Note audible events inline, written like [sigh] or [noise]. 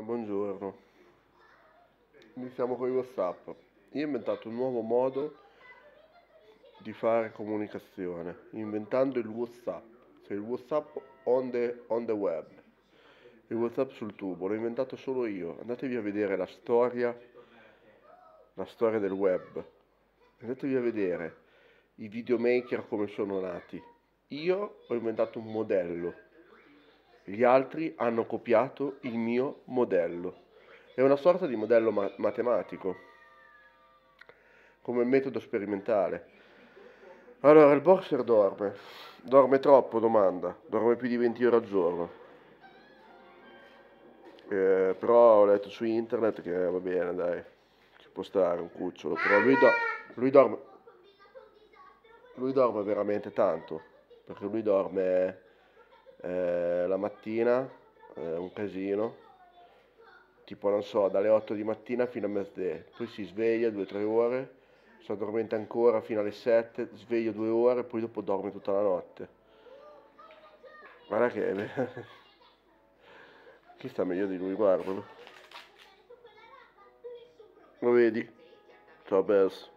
Buongiorno, iniziamo con i Whatsapp. Io ho inventato un nuovo modo di fare comunicazione, inventando il Whatsapp, cioè il Whatsapp on the, on the web, il Whatsapp sul tubo, l'ho inventato solo io. Andatevi a vedere la storia, la storia del web, andatevi a vedere i videomaker come sono nati. Io ho inventato un modello gli altri hanno copiato il mio modello. È una sorta di modello ma- matematico, come metodo sperimentale. Allora, il boxer dorme. Dorme troppo, domanda. Dorme più di 20 ore al giorno. Eh, però ho letto su internet che va bene, dai, ci può stare un cucciolo. Però lui, do- lui dorme... Lui dorme veramente tanto, perché lui dorme mattina eh, un casino, tipo non so, dalle 8 di mattina fino a mezz'è, poi si sveglia 2-3 ore, si addormenta ancora fino alle 7, sveglia 2 ore, poi dopo dorme tutta la notte. Guarda che... [laughs] Chi sta meglio di lui, guardalo. Lo vedi? Ciao Bess.